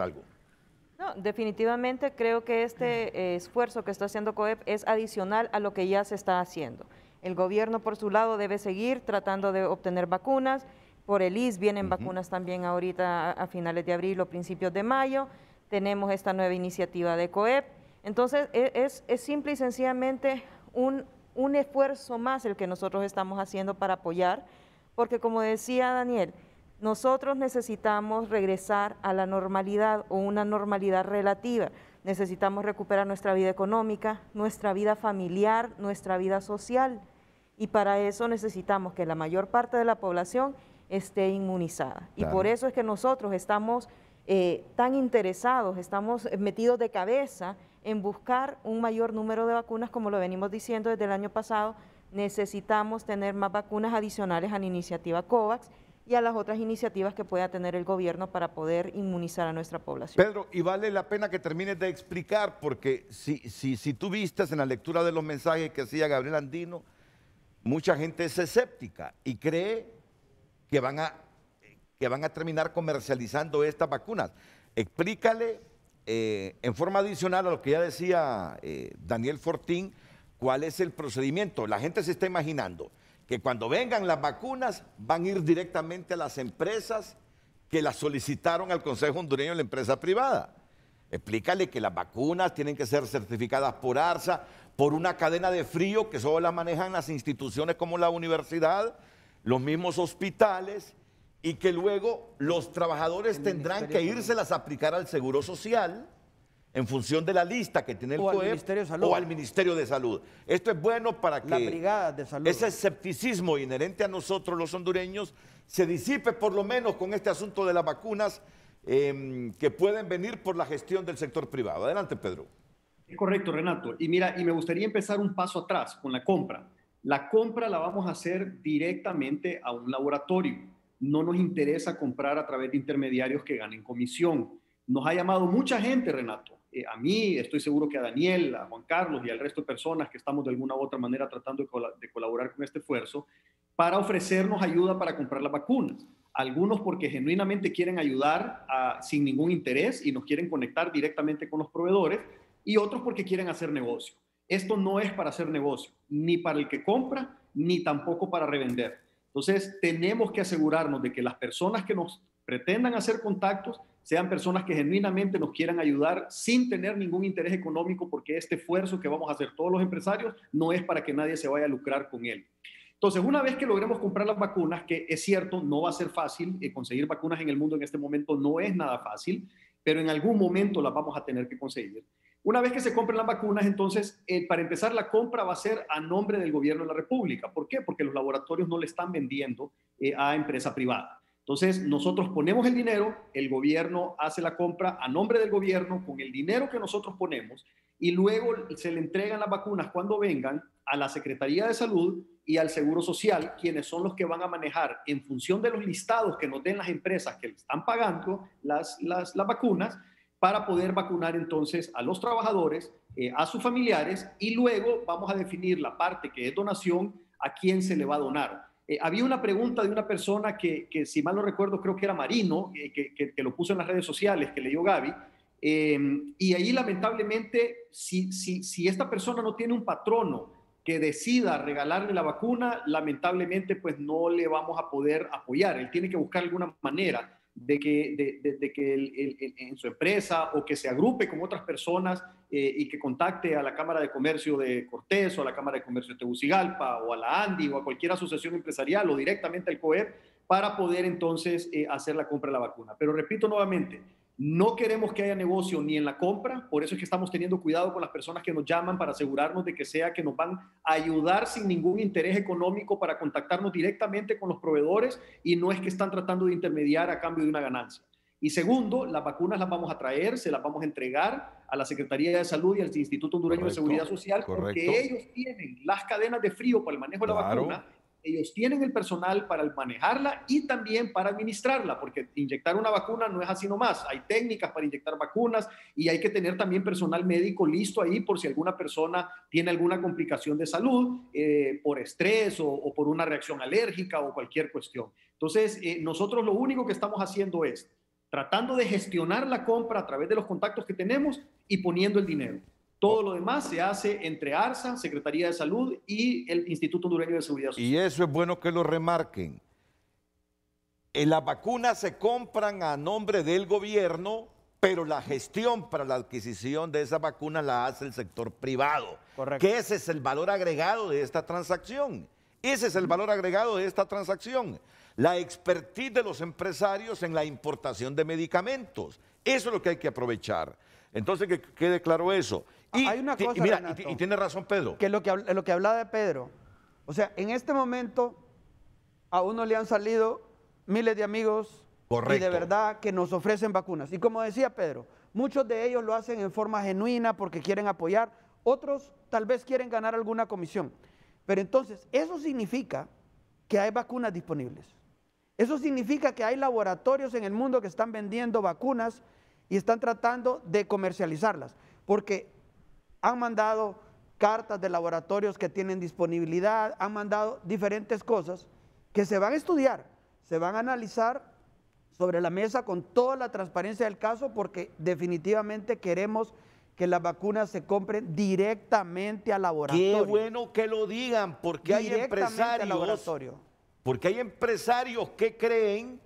algo. No, definitivamente creo que este eh, esfuerzo que está haciendo COEP es adicional a lo que ya se está haciendo. El gobierno, por su lado, debe seguir tratando de obtener vacunas. Por el IS vienen vacunas también ahorita a, finales de abril o principios de mayo. Tenemos esta nueva iniciativa de COEP. Entonces, e, es, es simple y sencillamente un, un esfuerzo más el que nosotros estamos haciendo para apoyar, porque como decía Daniel, nosotros necesitamos regresar a la normalidad o una normalidad relativa. Necesitamos recuperar nuestra vida económica, nuestra vida familiar, nuestra vida social y para eso necesitamos que la mayor parte de la población esté inmunizada. Y por eso es que nosotros estamos eh, tan interesados, estamos metidos de cabeza en buscar un mayor número de vacunas, como lo venimos diciendo desde el año pasado, necesitamos tener más vacunas adicionales a la iniciativa COVAX y a las otras iniciativas que pueda tener el gobierno para poder inmunizar a nuestra población. Pedro, y vale la pena que termines de explicar, porque si, si, si tú vistes en la lectura de los mensajes que hacía Gabriel Andino, mucha gente es escéptica y cree que van a, que van a terminar comercializando estas vacunas. Explícale eh, en forma adicional a lo que ya decía eh, Daniel Fortín, cuál es el procedimiento. La gente se está imaginando que cuando vengan las vacunas van a ir directamente a las empresas que las solicitaron al Consejo Hondureño de la empresa privada. Explícale que las vacunas tienen que ser certificadas por ARSA, por una cadena de frío que solo la manejan las instituciones como la universidad, los mismos hospitales, y que luego los trabajadores tendrán que irse a aplicar al Seguro Social en función de la lista que tiene el o Ministerio de Salud. o al Ministerio de Salud. Esto es bueno para que ese escepticismo inherente a nosotros los hondureños se disipe por lo menos con este asunto de las vacunas em, que pueden venir por la gestión del sector privado. Adelante, Pedro. Es correcto, Renato. Y mira, y me gustaría empezar un paso atrás con la compra. La compra la vamos a hacer directamente a un laboratorio. No nos interesa comprar a través de intermediarios que ganen comisión. Nos ha llamado mucha gente, Renato. Eh, a mí, estoy seguro que a Daniel, a Juan Carlos y al resto de personas que estamos de alguna u otra manera tratando de, colaborar con este esfuerzo, para ofrecernos ayuda para comprar las vacunas. Algunos porque genuinamente quieren ayudar sin ningún interés y nos quieren conectar directamente con los proveedores y otros porque quieren hacer negocio. Esto no es para hacer negocio, ni para el que compra, ni tampoco para revender. Entonces, tenemos que asegurarnos de que las personas que nos pretendan hacer contactos sean personas que genuinamente nos quieran ayudar sin tener ningún interés económico, porque este esfuerzo que vamos a hacer todos los empresarios no es para que nadie se vaya a lucrar con él. Entonces, una vez que logremos comprar las vacunas, que es cierto, no va a ser fácil, eh, conseguir vacunas en el mundo en este momento no es nada fácil, pero en algún momento las vamos a tener que conseguir. Una vez que se compren las vacunas, entonces, eh, para empezar, la compra va a ser a nombre del gobierno de la República. ¿Por qué? Porque los laboratorios no le están vendiendo eh, a empresa privada. Entonces, nosotros ponemos el dinero, el gobierno hace la compra a nombre del gobierno con el dinero que nosotros ponemos y luego se le entregan las vacunas cuando vengan a la Secretaría de Salud y al Seguro Social, quienes son los que van a manejar en función de los listados que nos den las empresas que están pagando las, las, las vacunas para poder vacunar entonces a los trabajadores, eh, a sus familiares y luego vamos a definir la parte que es donación, a quién se le va a donar. Eh, había una pregunta de una persona que, si mal no recuerdo, creo que era Marino, eh, que, lo puso en las redes sociales, que leyó Gaby, y ahí lamentablemente, si, si, si esta persona no tiene un patrono que decida regalarle la vacuna, lamentablemente pues no le vamos a poder apoyar. Él tiene que buscar alguna manera de que, de, que en su empresa o que se agrupe con otras personas eh, y que contacte a la Cámara de Comercio de Cortés o a la Cámara de Comercio de Tegucigalpa o a la ANDI o a cualquier asociación empresarial o directamente al COEP para poder entonces eh, hacer la compra de la vacuna. Pero repito nuevamente, no queremos que haya negocio ni en la compra, por eso es que estamos teniendo cuidado con las personas que nos llaman para asegurarnos de que sea que nos van a ayudar sin ningún interés económico para contactarnos directamente con los proveedores y no es que están tratando de intermediar a cambio de una ganancia. Y segundo, las vacunas las vamos a traer, se las vamos a entregar a la Secretaría de Salud y al Instituto Hondureño de Seguridad Social, porque ellos tienen las cadenas de frío para el manejo de la vacuna ellos tienen el personal para manejarla y también para administrarla, porque inyectar una vacuna no es así nomás. Hay técnicas para inyectar vacunas y hay que tener también personal médico listo ahí por si alguna persona tiene alguna complicación de salud eh, por estrés o, por una reacción alérgica o cualquier cuestión. Entonces, eh, nosotros lo único que estamos haciendo es tratando de gestionar la compra a través de los contactos que tenemos y poniendo el dinero. Todo lo demás se hace entre ARSA, Secretaría de Salud y el Instituto Hondureño de Seguridad Social. Y eso es bueno que lo remarquen. En las vacunas se compran a nombre del gobierno, pero la gestión para la adquisición de esa vacuna la hace el sector privado. Correcto. Que ese es el valor agregado de esta transacción. Ese es el valor agregado de esta transacción. La expertise de los empresarios en la importación de medicamentos. Eso es lo que hay que aprovechar. Entonces, que quede claro eso. Y, Hay una ti- y cosa, mira, Renato. y, y tiene razón Pedro. que lo que, lo que hablaba de Pedro. O sea, en este momento a uno le han salido miles de amigos y Correcto. de verdad que nos ofrecen vacunas. Y como decía Pedro, muchos de ellos lo hacen en forma genuina porque quieren apoyar, otros tal vez quieren ganar alguna comisión. Pero entonces, eso significa que hay vacunas disponibles. Eso significa que hay laboratorios en el mundo que están vendiendo vacunas y están tratando de comercializarlas. Porque han mandado cartas de laboratorios que tienen disponibilidad, han mandado diferentes cosas que se van a estudiar, se van a analizar sobre la mesa con toda la transparencia del caso porque definitivamente queremos que las vacunas se compren directamente al laboratorio. Qué bueno que lo digan, porque hay empresarios, laboratorio. porque hay empresarios que creen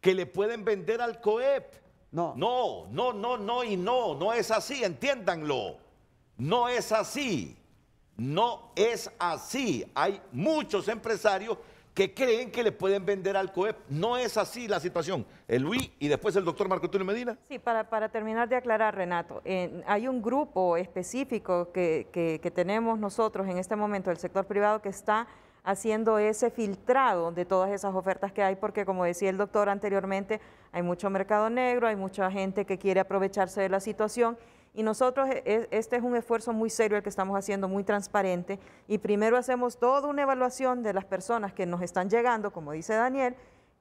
que le pueden vender al COEP. No. No, no, no, no y no, no es así, entiéndanlo. No es así. No es así. Hay muchos empresarios que creen que le pueden vender al COEP. No es así la situación. El Luis y después el doctor Marco Tulio Medina. Sí, para, para terminar de aclarar, Renato, eh, hay un grupo específico que, que- que tenemos nosotros en este momento del sector privado que está haciendo ese filtrado de todas esas ofertas que hay, porque como decía el doctor anteriormente, hay mucho mercado negro, hay mucha gente que quiere aprovecharse de la situación y nosotros, eh, eh, este es un esfuerzo muy serio el que estamos haciendo, muy transparente, y primero hacemos toda una evaluación de las personas que nos están llegando, como dice Daniel,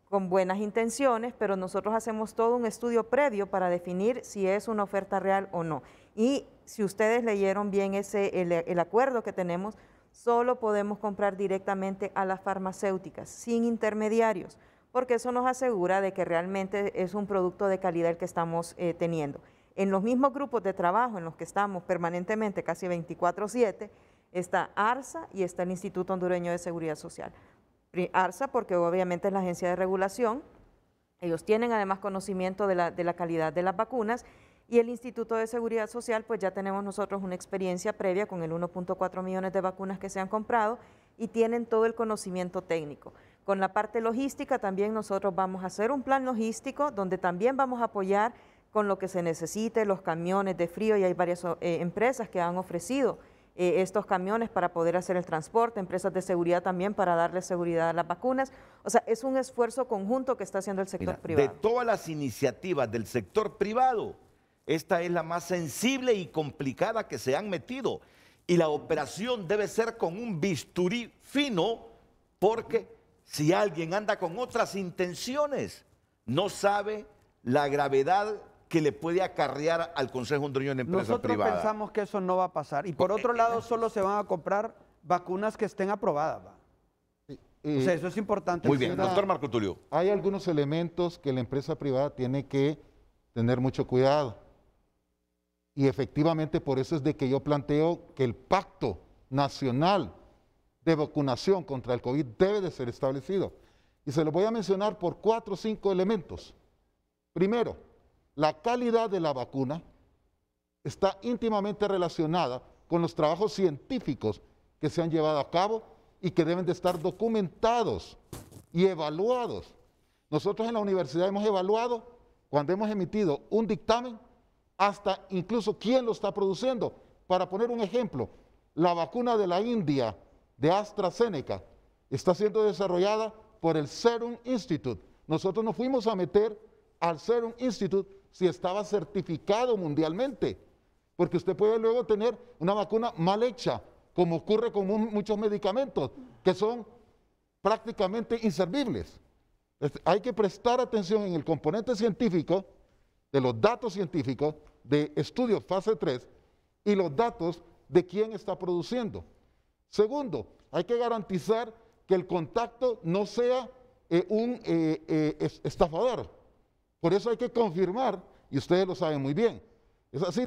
con buenas intenciones, pero nosotros hacemos todo un estudio previo para definir si es una oferta real o no. Y si ustedes leyeron bien ese, el, el acuerdo que tenemos, solo podemos comprar directamente a las farmacéuticas, sin intermediarios, porque eso nos asegura de que realmente es un producto de calidad el que estamos eh, teniendo. En los mismos grupos de trabajo en los que estamos permanentemente, casi 24/7, está ARSA y está el Instituto Hondureño de Seguridad Social. ARSA, porque obviamente es la agencia de regulación, ellos tienen además conocimiento de la, de la calidad de las vacunas y el Instituto de Seguridad Social, pues ya tenemos nosotros una experiencia previa con el 1.4 millones de vacunas que se han comprado y tienen todo el conocimiento técnico. Con la parte logística también nosotros vamos a hacer un plan logístico donde también vamos a apoyar con lo que se necesite, los camiones de frío y hay varias eh, empresas que han ofrecido eh, estos camiones para poder hacer el transporte, empresas de seguridad también para darle seguridad a las vacunas. O sea, es un esfuerzo conjunto que está haciendo el sector Mira, privado. de todas las iniciativas del sector privado, esta es la más sensible y complicada que se han metido. Y la operación debe ser con un bisturí fino, porque si alguien anda con otras intenciones, no sabe la gravedad que le puede acarrear al Consejo Hondureño de Empresa Nosotros Privada. pensamos que eso no va a pasar. Y por otro lado, solo se van a comprar vacunas que estén aprobadas. ¿va? O sea, eso es importante. Muy bien, doctor Marco Tulio. Hay algunos elementos que la empresa privada tiene que tener mucho cuidado. Y efectivamente por eso es de que yo planteo que el pacto nacional de vacunación contra el COVID debe de ser establecido. Y se lo voy a mencionar por cuatro o cinco elementos. Primero, la calidad de la vacuna está íntimamente relacionada con los trabajos científicos que se han llevado a cabo y que deben de estar documentados y evaluados. Nosotros en la universidad hemos evaluado cuando hemos emitido un dictamen hasta incluso quién lo está produciendo. Para poner un ejemplo, la vacuna de la India de AstraZeneca está siendo desarrollada por el Serum Institute. Nosotros nos fuimos a meter al Serum Institute si estaba certificado mundialmente, porque usted puede luego tener una vacuna mal hecha, como ocurre con mu- muchos medicamentos que son prácticamente inservibles. Es- Hay que prestar atención en el componente científico de los datos científicos de estudios fase 3 y los datos de quién está produciendo. Segundo, hay que garantizar que el contacto no sea eh, un eh, eh, es- estafador, Por eso hay que confirmar, y ustedes lo saben muy bien. Es así.